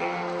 Mm-hmm.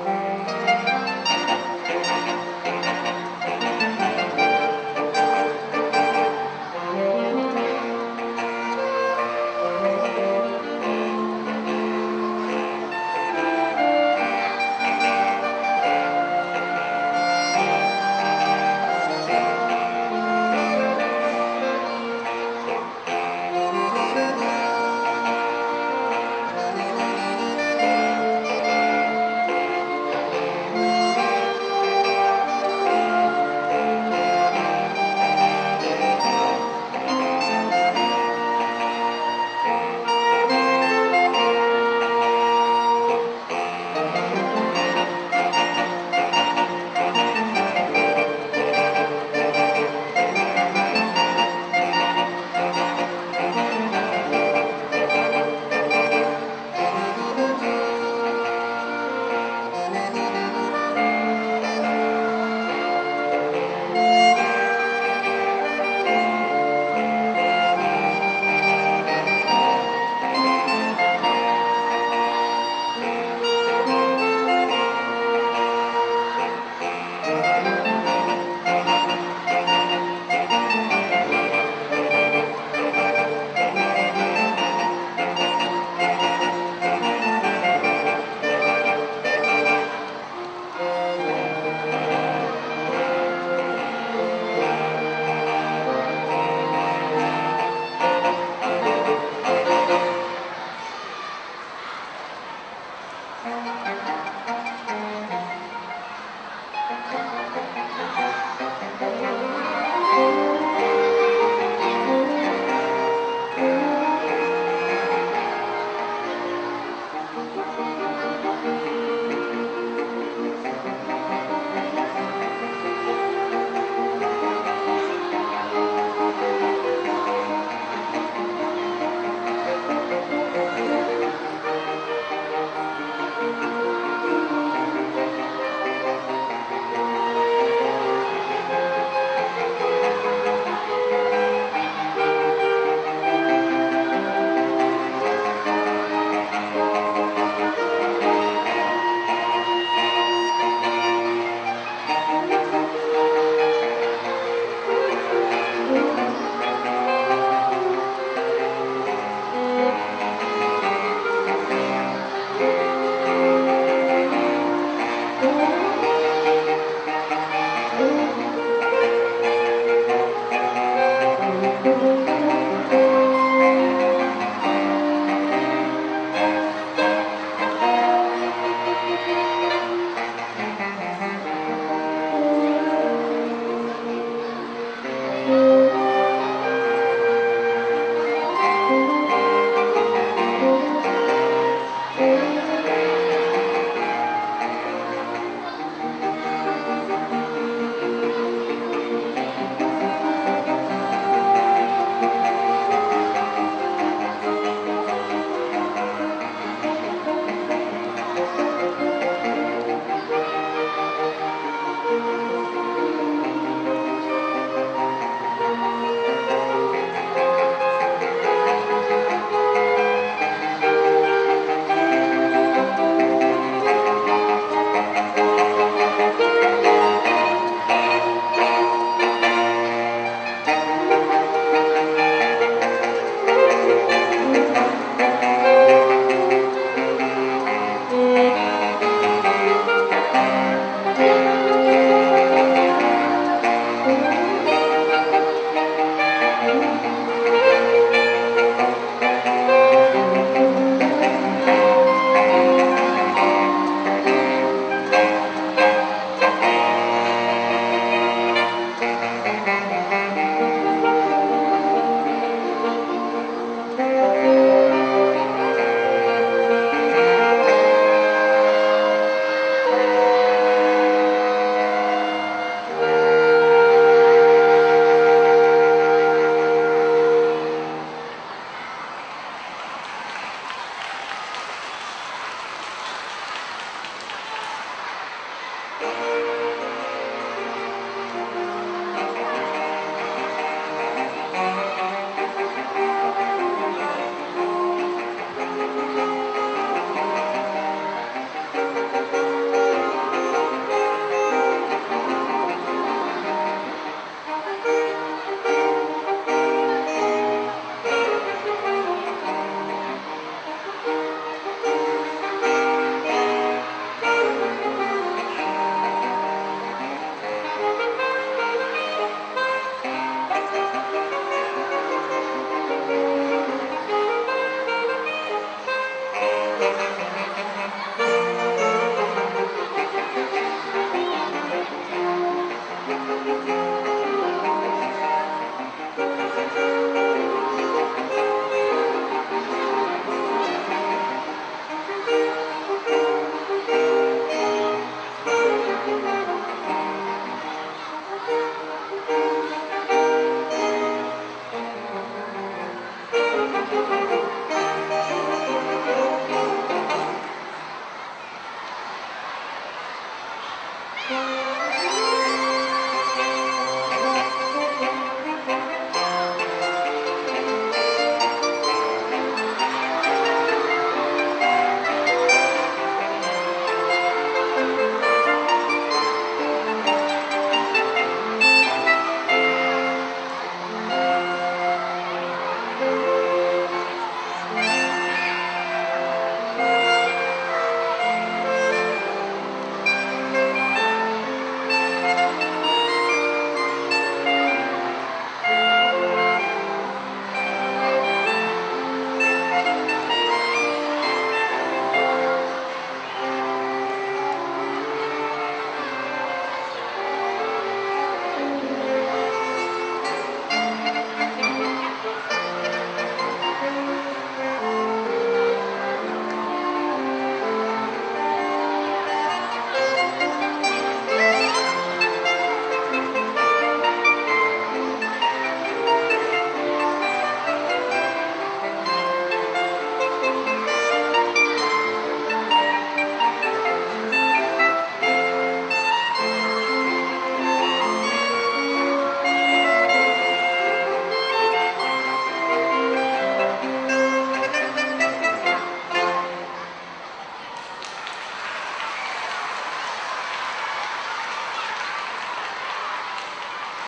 Música